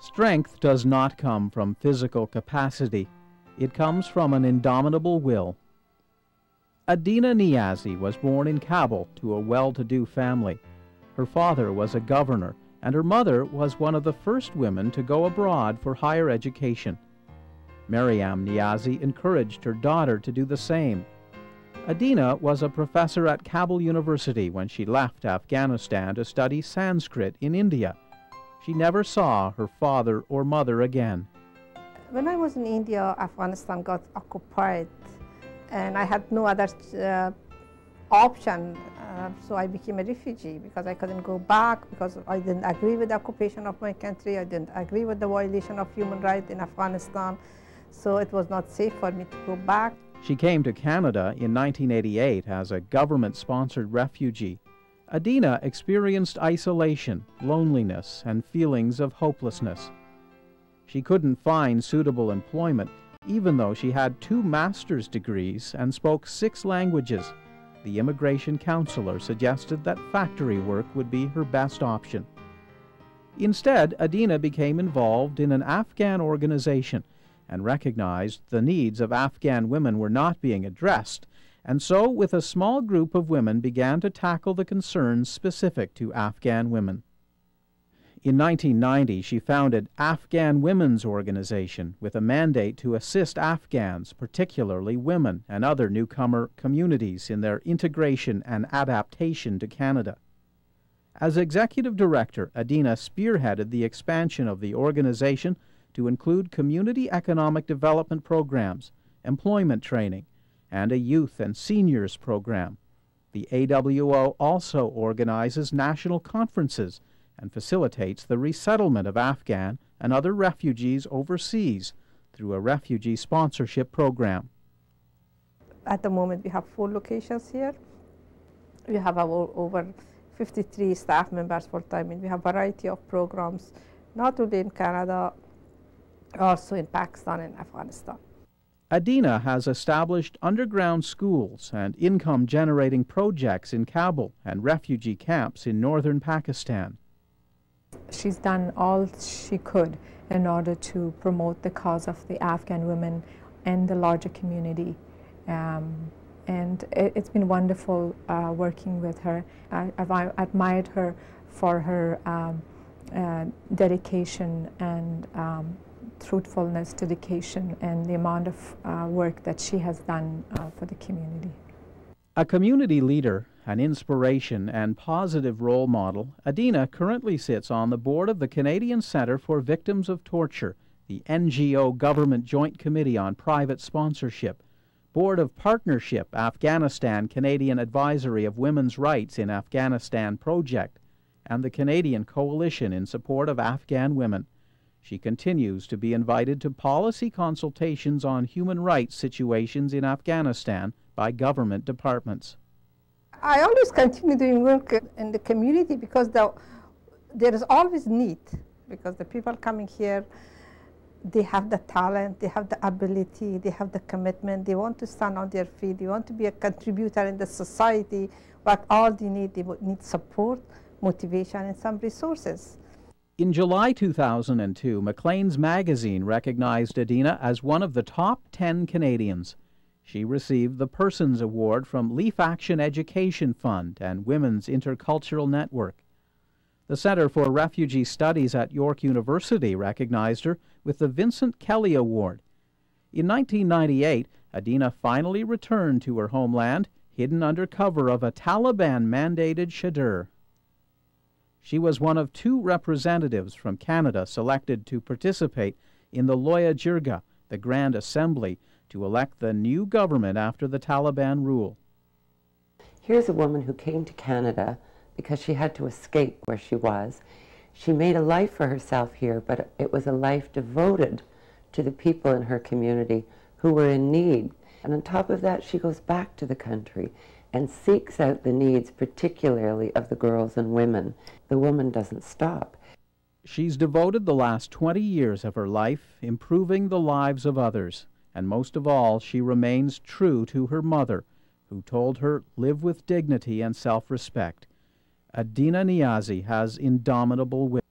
Strength does not come from physical capacity. It comes from an indomitable will. Adeena Niazi was born in Kabul to a well-to-do family. Her father was a governor, and her mother was one of the first women to go abroad for higher education. Maryam Niazi encouraged her daughter to do the same. Adeena was a professor at Kabul University when she left Afghanistan to study Sanskrit in India. She never saw her father or mother again. When I was in India, Afghanistan got occupied, and I had no other uh, option. Uh, so I became a refugee because I couldn't go back because I didn't agree with the occupation of my country. I didn't agree with the violation of human rights in Afghanistan. So it was not safe for me to go back. She came to Canada in 1988 as a government sponsored refugee. Adeena experienced isolation, loneliness, and feelings of hopelessness. She couldn't find suitable employment, even though she had two master's degrees and spoke six languages. The immigration counselor suggested that factory work would be her best option. Instead, Adeena became involved in an Afghan organization and recognized the needs of Afghan women were not being addressed, and so, with a small group of women, began to tackle the concerns specific to Afghan women. In 1990, she founded Afghan Women's Organization with a mandate to assist Afghans, particularly women and other newcomer communities, in their integration and adaptation to Canada. As executive director, Adeena spearheaded the expansion of the organization to include community economic development programs, employment training, and a youth and seniors program. The AWO also organizes national conferences and facilitates the resettlement of Afghan and other refugees overseas through a refugee sponsorship program. At the moment, we have four locations here. We have over 53 staff members full-time, and we have a variety of programs, not only in Canada, also in Pakistan and Afghanistan. Adeena has established underground schools and income generating projects in Kabul and refugee camps in northern Pakistan. She's done all she could in order to promote the cause of the Afghan women and the larger community. Um, and it, has been wonderful uh, working with her. I, have admired her for her um, uh, dedication and um, truthfulness, dedication, and the amount of uh, work that she has done uh, for the community. A community leader, an inspiration, and positive role model, Adeena currently sits on the board of the Canadian Centre for Victims of Torture, the NGO Government Joint Committee on Private Sponsorship, Board of Partnership Afghanistan Canadian Advisory of Women's Rights in Afghanistan Project, and the Canadian Coalition in Support of Afghan Women. She continues to be invited to policy consultations on human rights situations in Afghanistan by government departments. I always continue doing work in the community because the, there is always need because the people coming here they have the talent, they have the ability, they have the commitment, they want to stand on their feet, they want to be a contributor in the society, but all they need, they need support, motivation, and some resources. In July 2002, Maclean's magazine recognized Adeena as one of the top 10 Canadians. She received the Persons Award from Leaf Action Education Fund and Women's Intercultural Network. The Center for Refugee Studies at York University recognized her with the Vincent Kelly Award. In 1998, Adeena finally returned to her homeland, hidden under cover of a Taliban mandated chador. She was one of two representatives from Canada selected to participate in the Loya Jirga, the Grand Assembly, to elect the new government after the Taliban rule. Here's a woman who came to Canada because she had to escape where she was. She made a life for herself here, but it was a life devoted to the people in her community who were in need. And on top of that, she goes back to the country and seeks out the needs, particularly of the girls and women. The woman doesn't stop. She's devoted the last 20 years of her life improving the lives of others, and most of all, she remains true to her mother, who told her, live with dignity and self respect. Adeena Niazi has indomitable wit.